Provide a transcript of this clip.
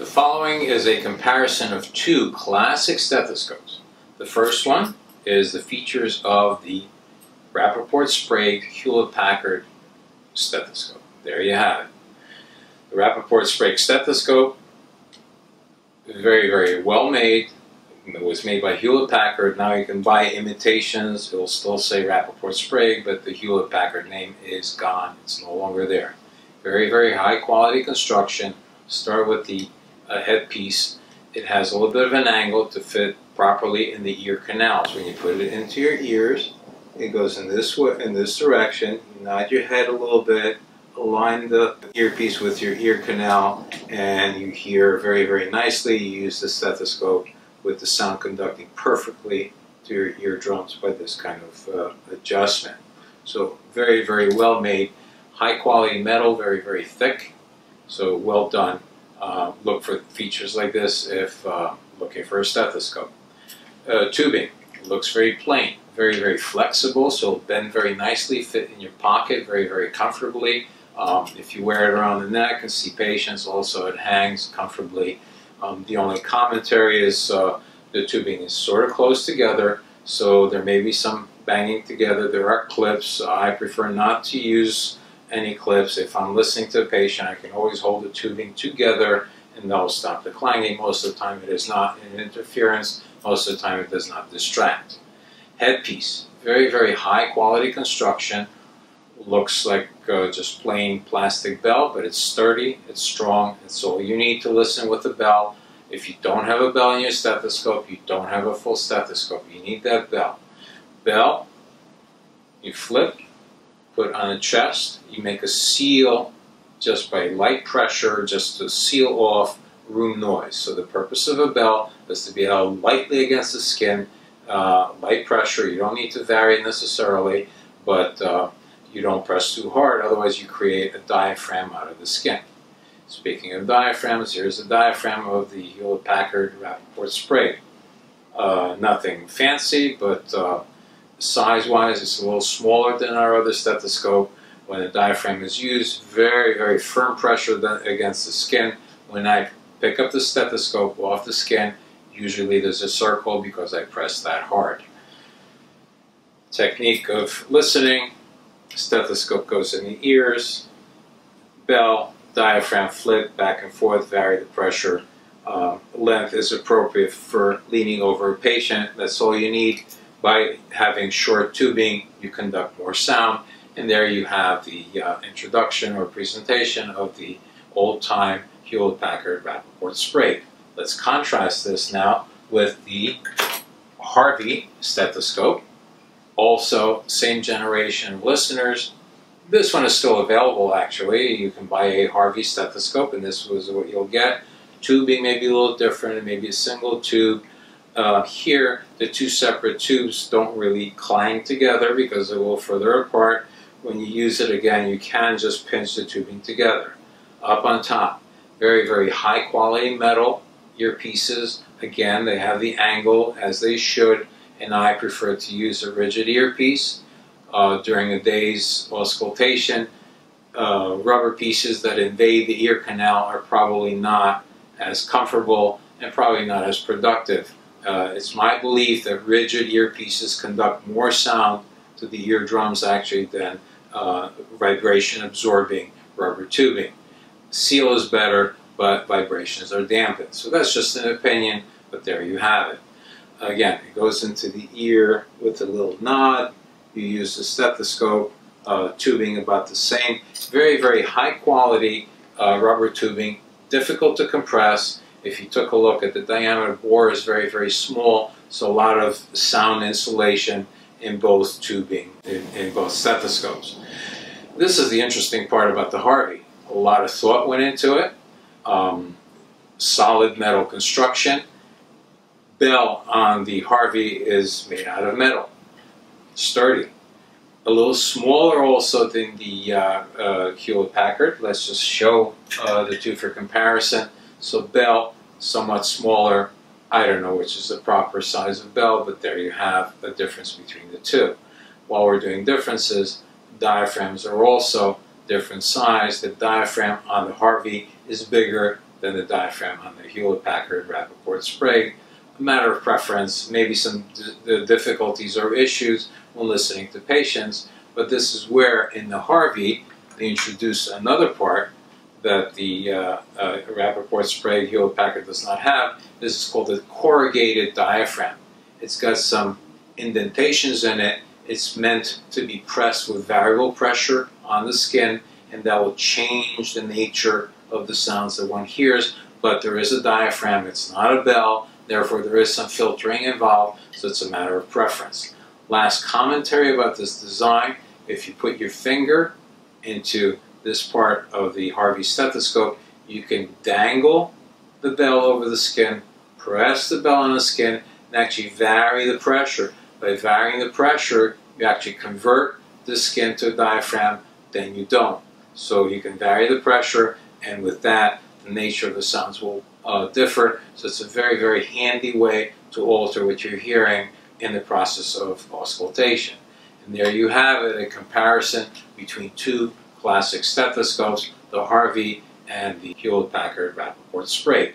The following is a comparison of two classic stethoscopes. The first one is the features of the Rappaport Sprague Hewlett-Packard stethoscope. There you have it. The Rappaport Sprague stethoscope, very, very well made. It was made by Hewlett-Packard. Now you can buy imitations. It will still say Rappaport Sprague, but the Hewlett-Packard name is gone. It's no longer there. Very, very high quality construction. Start with the uh, headpiece. It has a little bit of an angle to fit properly in the ear canals. When you put it into your ears, it goes in this way, in this direction. You nod your head a little bit, align the earpiece with your ear canal, and you hear very, very nicely. You use the stethoscope with the sound conducting perfectly to your eardrums by this kind of uh, adjustment. So very, very well made, high quality metal, very, very thick. So well done. Uh, look for features like this if uh, looking for a stethoscope. Uh, tubing looks very plain, very, very flexible, so bend very nicely, fit in your pocket very, very comfortably. Um, if you wear it around the neck and see patients, also it hangs comfortably. Um, the only commentary is uh, the tubing is sort of close together, so there may be some banging together. There are clips. I prefer not to use any clips. If I'm listening to a patient, I can always hold the tubing together and that'll stop the clanging. Most of the time it is not an interference. Most of the time it does not distract. Headpiece, very, very high quality construction. Looks like uh, just plain plastic bell, but it's sturdy, it's strong, it's all you need to listen with a bell. If you don't have a bell in your stethoscope, you don't have a full stethoscope. You need that bell. Bell, you flip, put on the chest. You make a seal just by light pressure, just to seal off room noise. So the purpose of a bell is to be held lightly against the skin, uh, light pressure. You don't need to vary necessarily, but uh, you don't press too hard, otherwise you create a diaphragm out of the skin. Speaking of diaphragms, here's the diaphragm of the Hewlett-Packard Rappaport Sprague. Uh, nothing fancy, but uh, Size-wise, it's a little smaller than our other stethoscope. When the diaphragm is used, very, very firm pressure against the skin. When I pick up the stethoscope off the skin, usually there's a circle because I press that hard. Technique of listening, stethoscope goes in the ears, bell, diaphragm flip, back and forth, vary the pressure. Uh, length is appropriate for leaning over a patient. That's all you need. By having short tubing, you conduct more sound, and there you have the uh, introduction or presentation of the old-time Hewlett-Packard Rappaport Sprague. Let's contrast this now with the Harvey stethoscope. Also, same generation of listeners. This one is still available actually. You can buy a Harvey stethoscope and this was what you'll get. Tubing may be a little different, it may be a single tube. Uh, here, the two separate tubes don't really clang together because they're a little further apart. When you use it again, you can just pinch the tubing together. Up on top, very, very high quality metal earpieces. Again, they have the angle as they should, and I prefer to use a rigid earpiece uh, during a day's auscultation. Uh, rubber pieces that invade the ear canal are probably not as comfortable and probably not as productive uh, it's my belief that rigid earpieces conduct more sound to the eardrums actually than uh, vibration absorbing rubber tubing. Seal is better, but vibrations are dampened. So that's just an opinion, but there you have it. Again, it goes into the ear with a little nod. You use the stethoscope, uh, tubing about the same. Very, very high quality uh, rubber tubing, difficult to compress, if you took a look at the diameter of bore is very, very small, so a lot of sound insulation in both tubing, in, in both stethoscopes. This is the interesting part about the Harvey. A lot of thought went into it. Um, solid metal construction. Bell on the Harvey is made out of metal, sturdy. A little smaller also than the uh, uh, Hewlett Packard. Let's just show uh, the two for comparison. So bell, somewhat smaller. I don't know which is the proper size of bell, but there you have a difference between the two. While we're doing differences, diaphragms are also different size. The diaphragm on the Harvey is bigger than the diaphragm on the Hewlett-Packard Rappaport Sprague. A matter of preference, maybe some difficulties or issues when listening to patients, but this is where in the Harvey they introduce another part that the uh, uh, Rappaport Sprague Hewlett Packard does not have. This is called the corrugated diaphragm. It's got some indentations in it. It's meant to be pressed with variable pressure on the skin, and that will change the nature of the sounds that one hears. But there is a diaphragm, it's not a bell, therefore, there is some filtering involved, so it's a matter of preference. Last commentary about this design if you put your finger into this part of the Harvey stethoscope, you can dangle the bell over the skin, press the bell on the skin, and actually vary the pressure. By varying the pressure, you actually convert the skin to a diaphragm, then you don't. So you can vary the pressure, and with that, the nature of the sounds will uh, differ. So it's a very, very handy way to alter what you're hearing in the process of auscultation. And there you have it, a comparison between two classic stethoscopes, the Harvey and the Hewlett-Packard Rappaport Sprague.